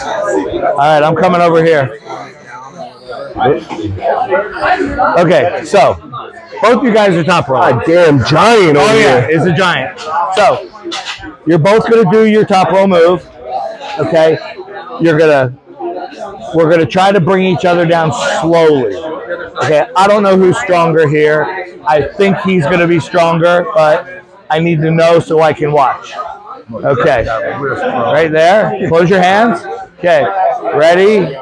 All right, I'm coming over here. Okay, so both you guys are top row. God damn giant over Oh yeah, here. it's a giant. So you're both gonna do your top row move. Okay, you're gonna we're gonna try to bring each other down slowly. Okay, I don't know who's stronger here. I think he's gonna be stronger, but I need to know so I can watch. Okay, right there. Close your hands. Okay, ready,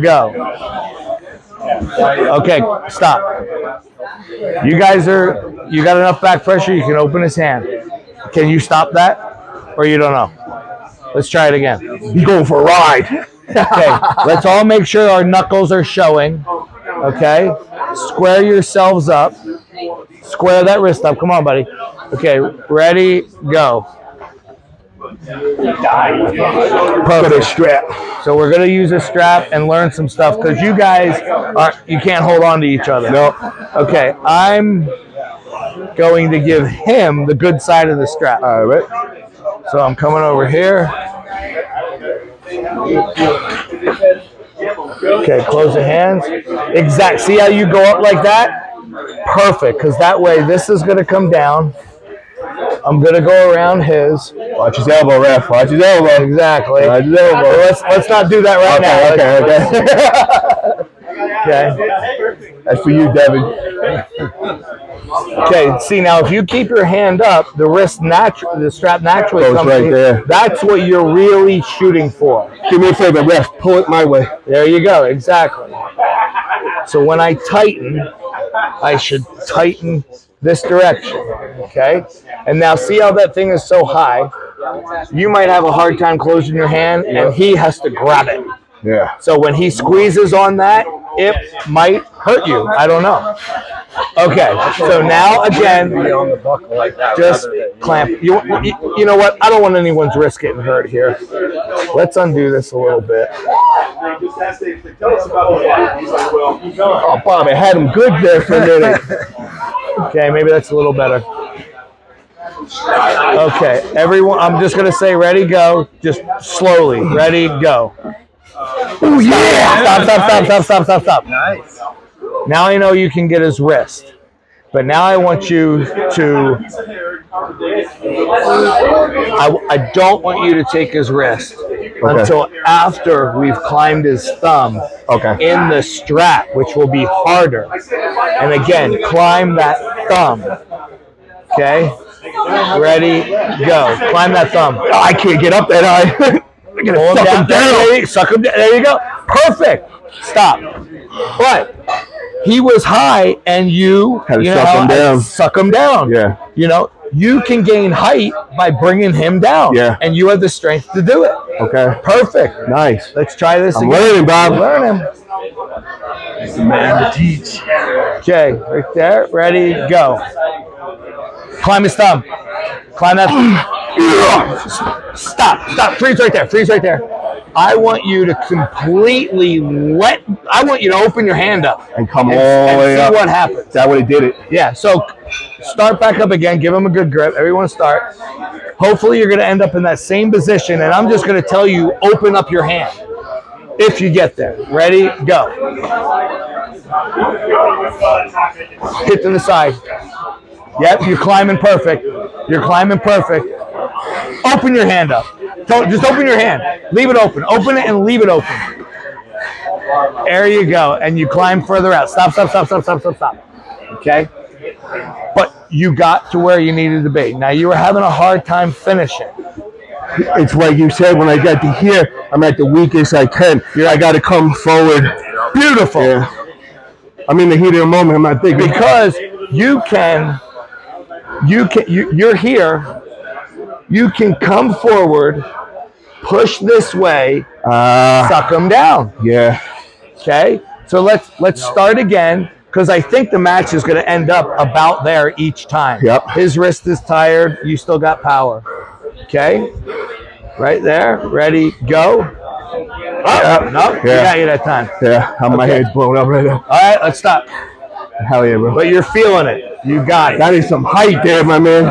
go. Okay, stop. You guys are, you got enough back pressure, you can open his hand. Can you stop that? Or you don't know? Let's try it again. You going for a ride? Okay, let's all make sure our knuckles are showing. Okay, square yourselves up. Square that wrist up. Come on, buddy. Okay, ready, go. A strap. So we're gonna use a strap and learn some stuff because you guys are you can't hold on to each other. No. Okay, I'm going to give him the good side of the strap. All right. So I'm coming over here. Okay, close the hands. Exact. See how you go up like that? Perfect, because that way this is going to come down. I'm going to go around his. Watch his elbow, ref. Watch his elbow. Exactly. Watch his elbow. Let's let's not do that right now. Okay, okay, okay. Okay. That's for you, Devin. Okay. See now, if you keep your hand up, the wrist naturally, the strap naturally oh, Goes comes right in. there. That's what you're really shooting for. Do me a favor, ref. Pull it my way. There you go. Exactly. So when I tighten, I should tighten this direction. Okay. And now see how that thing is so high. You might have a hard time closing your hand, and he has to grab it. Yeah. So when he squeezes on that, it might hurt you. I don't know. Okay, so now again, just clamp. You, you, you know what? I don't want anyone's wrist getting hurt here. Let's undo this a little bit. Oh, Bob, it had him good there for a minute. Okay, maybe that's a little better. Okay, everyone, I'm just gonna say ready, go. Just slowly, ready, go. Oh yeah. Stop, stop, stop, stop, stop, stop, stop. Nice. Now I know you can get his wrist, but now I want you to. I, I don't want you to take his wrist until after we've climbed his thumb Okay. in the strap, which will be harder. And again, climb that thumb. Okay? Ready? Go. Climb that thumb. Oh, I can't get up that high. I'm gonna him suck him down. There suck him down. There you go. Perfect. Stop. But he was high, and you you know suck him down. Suck him down. Yeah. You know, you can gain height by bringing him down. Yeah. And you have the strength to do it. Okay. Perfect. Nice. Let's try this I'm again. learning, Bob. Learn him. Man to teach. Okay, right there. Ready, go. Climb his thumb. Climb that. Stop. Stop. Freeze right there. Freeze right there. I want you to completely let. I want you to open your hand up And come and, all the and way see up. what happens. That would have did it. Yeah. So start back up again. Give him a good grip. Everyone start. Hopefully you're going to end up in that same position, and I'm just going to tell you open up your hand if you get there. Ready? Go. Hit to the side. Yep, you're climbing perfect. You're climbing perfect. Open your hand up. Don't just open your hand. Leave it open. Open it and leave it open. There you go. And you climb further out. Stop, stop, stop, stop, stop, stop, stop. Okay? But you got to where you needed to be. Now you were having a hard time finishing. It's like you said, when I got to here, I'm at the weakest I can. I got to come forward. Beautiful. Yeah. I'm in the heat of the moment. I'm not thinking. because you can you can you, you're here you can come forward push this way Ah, suck them down yeah. okay so let's let's start again because i think the match is going to end up about there each time Yep. his wrist is tired you still got power okay right there ready go oh, no we Yeah. got you that time Yeah. My Okay. head's blown up right now. all right let's stop Hell yeah, bro. but you're feeling it you got it That is some height there, my man.